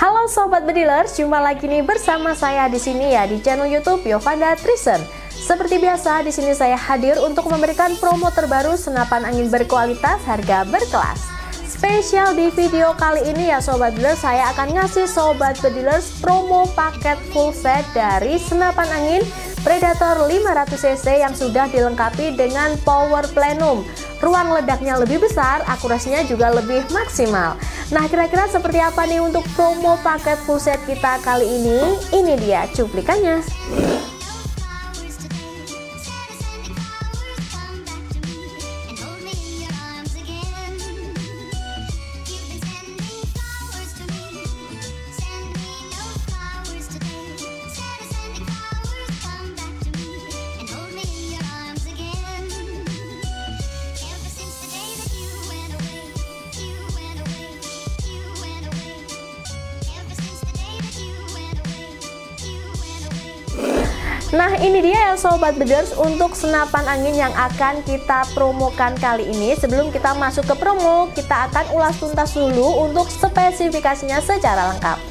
Halo sobat bedilers, jumpa lagi nih bersama saya di sini ya di channel YouTube Yovanda Trisen. Seperti biasa, di sini saya hadir untuk memberikan promo terbaru senapan angin berkualitas harga berkelas. Spesial di video kali ini ya sobat bedilers, saya akan ngasih sobat bedilers promo paket full set dari senapan angin Predator 500cc yang sudah dilengkapi dengan power plenum. Ruang ledaknya lebih besar, akurasinya juga lebih maksimal. Nah, kira-kira seperti apa nih untuk promo paket full set kita kali ini? Ini dia cuplikannya. Nah ini dia ya Sobat Beders untuk senapan angin yang akan kita promokan kali ini. Sebelum kita masuk ke promo, kita akan ulas tuntas dulu untuk spesifikasinya secara lengkap.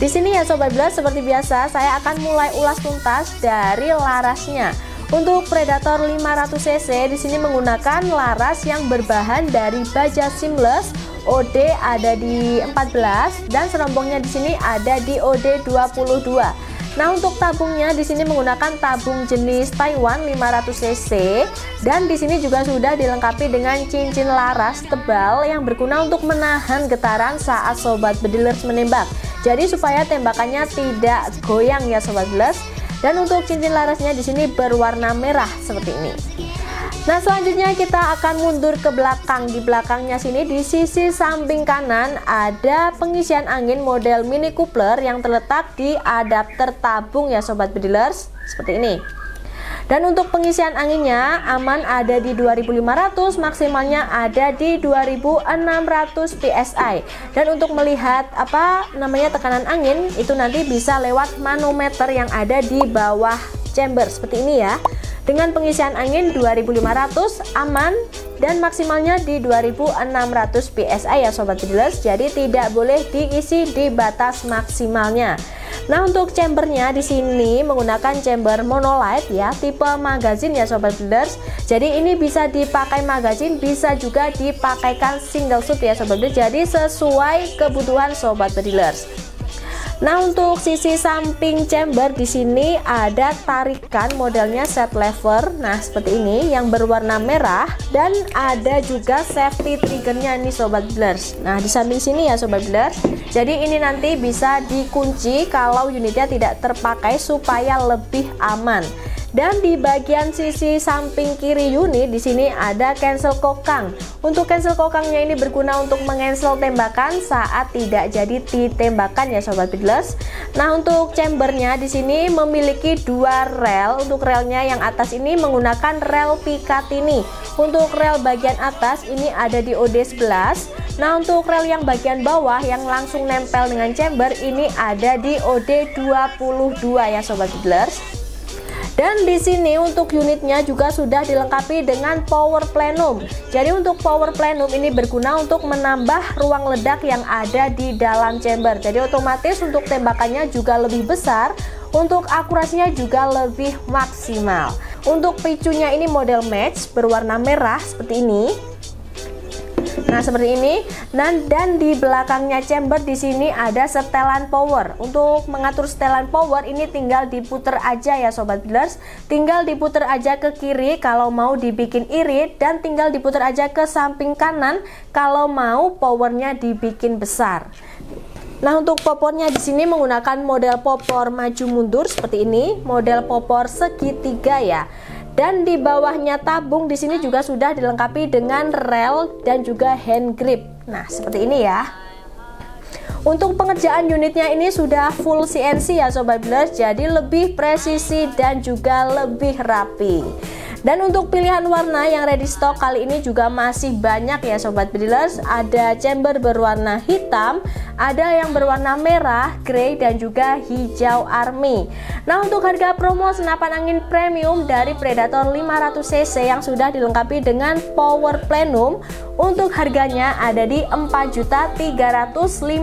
Di sini ya Sobat Beders seperti biasa saya akan mulai ulas tuntas dari larasnya. Untuk Predator 500cc di sini menggunakan laras yang berbahan dari baja seamless. OD ada di 14 dan serombongnya di sini ada di OD 22 Nah, untuk tabungnya di sini menggunakan tabung jenis Taiwan 500cc dan di sini juga sudah dilengkapi dengan cincin laras tebal yang berguna untuk menahan getaran saat sobat bedilers menembak. Jadi supaya tembakannya tidak goyang ya sobat bedilers. Dan untuk cincin larasnya di sini berwarna merah seperti ini. Nah selanjutnya kita akan mundur ke belakang. Di belakangnya sini di sisi samping kanan ada pengisian angin model Mini Coupler yang terletak di adapter tabung ya Sobat Bedilers. Seperti ini. Dan untuk pengisian anginnya aman ada di 2500 maksimalnya ada di 2600 PSI dan untuk melihat apa namanya tekanan angin itu nanti bisa lewat manometer yang ada di bawah chamber. Seperti ini ya dengan pengisian angin 2500 aman dan maksimalnya di 2600 PSI ya sobat dealers jadi tidak boleh diisi di batas maksimalnya. Nah untuk chambernya di sini menggunakan chamber monolight ya tipe magazine ya sobat dealers jadi ini bisa dipakai magazine bisa juga dipakaikan single shoot ya sobat dealers jadi sesuai kebutuhan sobat dealers Nah, untuk sisi samping chamber di sini ada tarikan modelnya set lever. Nah, seperti ini yang berwarna merah dan ada juga safety triggernya nih sobat blurs. Nah, di samping sini ya sobat blurs. Jadi ini nanti bisa dikunci kalau unitnya tidak terpakai supaya lebih aman. Dan di bagian sisi samping kiri unit di sini ada cancel kokang. Untuk cancel kokangnya ini berguna untuk mengancel tembakan saat tidak jadi ditembakkan ya sobat Beatles. Nah, untuk chambernya di sini memiliki dua rel. Untuk relnya yang atas ini menggunakan rel Picatinny. Untuk rel bagian atas ini ada di OD11. Nah untuk rel yang bagian bawah yang langsung nempel dengan chamber ini ada di OD22 ya Sobat Beatlers dan di sini untuk unitnya juga sudah dilengkapi dengan power plenum. Jadi untuk power plenum ini berguna untuk menambah ruang ledak yang ada di dalam chamber. Jadi otomatis untuk tembakannya juga lebih besar, untuk akurasinya juga lebih maksimal. Untuk picunya ini model match berwarna merah seperti ini. Nah, seperti ini. Dan dan di belakangnya chamber di sini ada setelan power. Untuk mengatur setelan power ini tinggal diputer aja ya sobat dealers. Tinggal diputer aja ke kiri kalau mau dibikin irit dan tinggal diputer aja ke samping kanan kalau mau powernya dibikin besar. Nah, untuk popornya di sini menggunakan model popor maju mundur seperti ini, model popor segitiga ya dan di bawahnya tabung di sini juga sudah dilengkapi dengan rel dan juga hand grip. Nah, seperti ini ya. Untuk pengerjaan unitnya ini sudah full CNC ya sobat blurs, jadi lebih presisi dan juga lebih rapi. Dan untuk pilihan warna yang ready stock kali ini juga masih banyak ya sobat bedilers. Ada chamber berwarna hitam, ada yang berwarna merah, grey dan juga hijau army. Nah, untuk harga promo senapan angin premium dari Predator 500cc yang sudah dilengkapi dengan power plenum untuk harganya ada di Rp4.350.000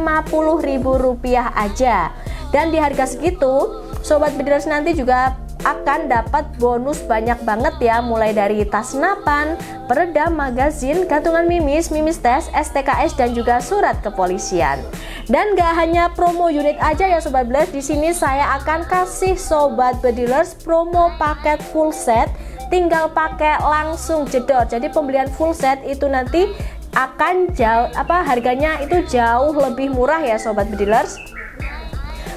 aja. Dan di harga segitu, sobat bedilers nanti juga akan dapat bonus banyak banget ya mulai dari tas senapan, peredam magazin, gantungan mimis, mimis tes, STKS dan juga surat kepolisian. Dan gak hanya promo unit aja ya sobat bedilers, di sini saya akan kasih sobat bedilers promo paket full set tinggal pakai langsung jedor. Jadi pembelian full set itu nanti akan jauh apa harganya itu jauh lebih murah ya sobat bedilers.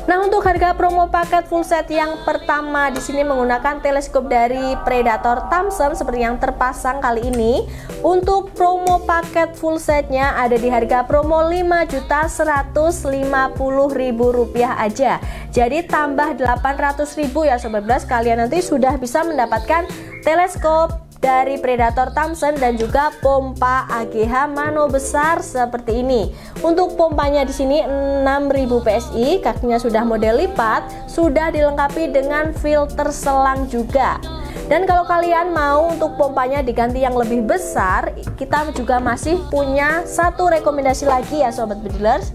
Nah, untuk harga promo paket full set yang pertama di sini menggunakan teleskop dari Predator Thomson seperti yang terpasang kali ini. Untuk promo paket full setnya ada di harga promo Rp5.150.000 aja. Jadi tambah Rp800.000 ya sobat belas kalian nanti sudah bisa mendapatkan teleskop dari Predator Thompson dan juga pompa AGH mano besar seperti ini. Untuk pompanya di sini 6000 PSI, kakinya sudah model lipat, sudah dilengkapi dengan filter selang juga. Dan kalau kalian mau untuk pompanya diganti yang lebih besar, kita juga masih punya satu rekomendasi lagi ya sobat bedilers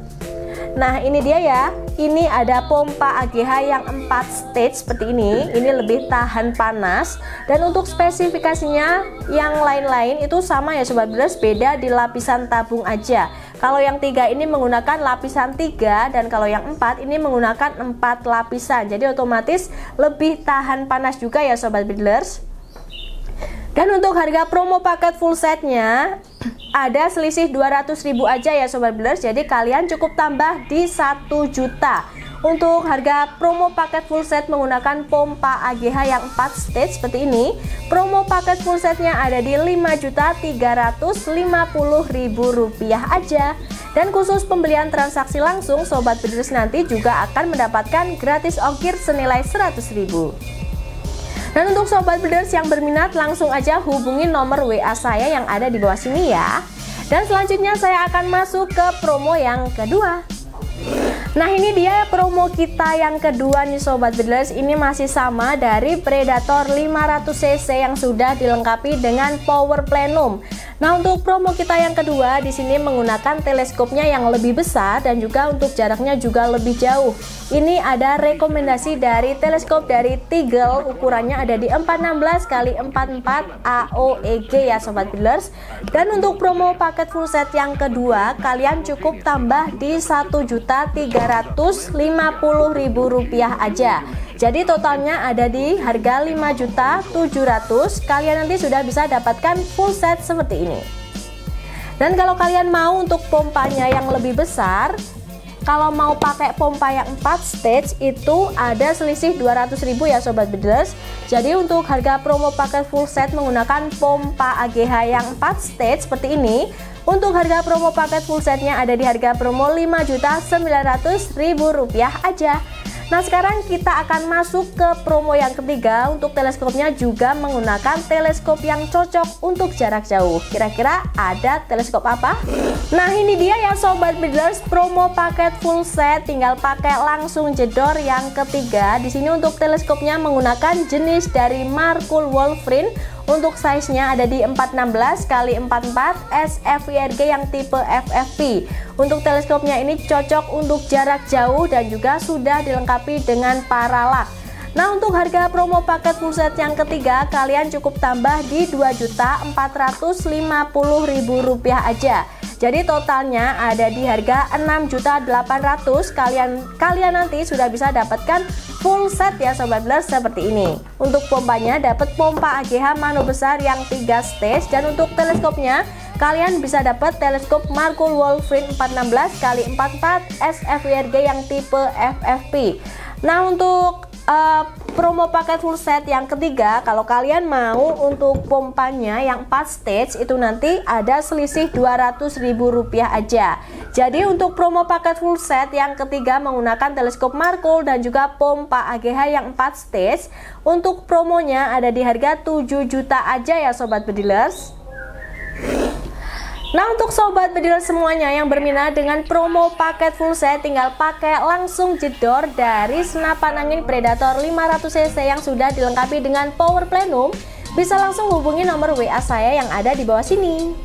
Nah ini dia ya Ini ada pompa AGH yang 4 stage seperti ini. Ini lebih tahan panas. Dan untuk spesifikasinya yang lain-lain itu sama ya Sobat Bros Beda di lapisan tabung aja. Kalau yang tiga ini menggunakan lapisan 3 Dan kalau yang 4 ini menggunakan 4 lapisan. Jadi otomatis lebih tahan panas juga ya Sobat Bidlers dan untuk harga promo paket full setnya ada selisih 200 ribu aja ya Sobat Blurs. Jadi kalian cukup tambah di 1 juta. Untuk harga promo paket full set menggunakan pompa AGH yang 4 stage seperti ini Promo paket full setnya ada di 5.350.000 rupiah aja. Dan khusus pembelian transaksi langsung Sobat Bedrus nanti juga akan mendapatkan gratis ongkir senilai 100.000 dan untuk sobat builders yang berminat langsung aja hubungi nomor WA saya yang ada di bawah sini ya. Dan selanjutnya saya akan masuk ke promo yang kedua. Nah ini dia promo kita yang kedua nih Sobat Builders Ini masih sama dari Predator 500cc yang sudah dilengkapi dengan power plenum Nah, untuk promo kita yang kedua di sini menggunakan teleskopnya yang lebih besar dan juga untuk jaraknya juga lebih jauh. Ini ada rekomendasi dari teleskop dari Tigel, ukurannya ada di 416 kali 44 AOEG ya sobat builders. Dan untuk promo paket full set yang kedua, kalian cukup tambah di Rp1.350.000 aja. Jadi totalnya ada di harga 5.700. Kalian nanti sudah bisa dapatkan full set seperti ini. Dan kalau kalian mau untuk pompanya yang lebih besar, kalau mau pakai pompa yang 4 stage itu ada selisih 200.000 ya sobat beders. Jadi untuk harga promo paket full set menggunakan pompa AGH yang 4 stage seperti ini, untuk harga promo paket full setnya ada di harga promo Rp5.900.000 aja. Nah sekarang kita akan masuk ke promo yang ketiga. Untuk teleskopnya juga menggunakan teleskop yang cocok untuk jarak jauh. Kira-kira ada teleskop apa? Nah ini dia ya Sobat Builders promo paket full set. Tinggal pakai langsung jedor yang ketiga. Di sini untuk teleskopnya menggunakan jenis dari Markul Wolfrin untuk size-nya ada di 416 x 44 SFIRG yang tipe FFP. Untuk teleskopnya ini cocok untuk jarak jauh dan juga sudah dilengkapi dengan paralak. Nah untuk harga promo paket set yang ketiga kalian cukup tambah di Rp2.450.000 aja. Jadi totalnya ada di harga 6.800 kalian kalian nanti sudah bisa dapatkan full set ya sobat blast seperti ini. Untuk pompanya dapat pompa AGH mano besar yang 3 stage dan untuk teleskopnya kalian bisa dapat teleskop Markul Wolfrin 416 kali 44 SFWRG yang tipe FFP. Nah untuk uh, promo paket full set yang ketiga kalau kalian mau untuk pompanya yang 4 stage itu nanti ada selisih Rp200.000 aja. Jadi untuk promo paket full set yang ketiga menggunakan teleskop Markle dan juga pompa AGH yang 4 stage Untuk promonya ada di harga 7 juta aja ya Sobat Bedilers Nah untuk sobat bediler semuanya yang berminat dengan promo paket full set tinggal pakai langsung jedor dari senapan angin Predator 500cc yang sudah dilengkapi dengan power plenum bisa langsung hubungi nomor WA saya yang ada di bawah sini.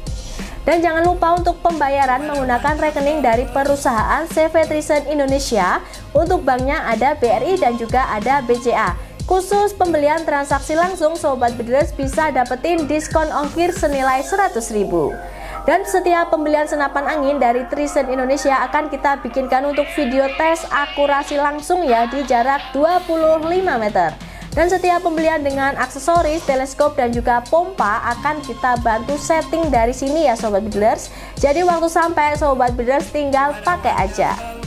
Dan jangan lupa untuk pembayaran menggunakan rekening dari perusahaan CV Trisen Indonesia untuk banknya ada BRI dan juga ada BCA. Khusus pembelian transaksi langsung, Sobat Bedilers bisa dapetin diskon ongkir senilai 100 ribu. Dan setiap pembelian senapan angin dari Trisen Indonesia akan kita bikinkan untuk video tes akurasi langsung ya di jarak 25 meter. Dan setiap pembelian dengan aksesoris, teleskop dan juga pompa akan kita bantu setting dari sini ya Sobat Builders. Jadi waktu sampai Sobat Builders tinggal pakai aja.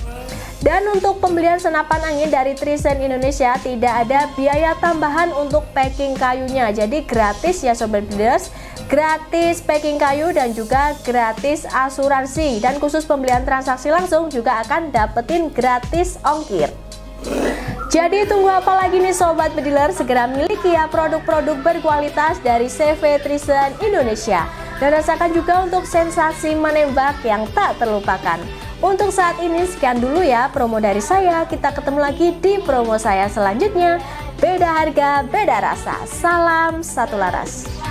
Dan untuk pembelian senapan angin dari Trisen Indonesia tidak ada biaya tambahan untuk packing kayunya. Jadi gratis ya Sobat Builders, gratis packing kayu dan juga gratis asuransi. Dan khusus pembelian transaksi langsung juga akan dapetin gratis ongkir. Jadi tunggu apa lagi nih Sobat Bediler segera miliki ya produk-produk berkualitas dari CV Trisen Indonesia dan rasakan juga untuk sensasi menembak yang tak terlupakan. Untuk saat ini sekian dulu ya promo dari saya. Kita ketemu lagi di promo saya selanjutnya. Beda harga, beda rasa. Salam satu laras.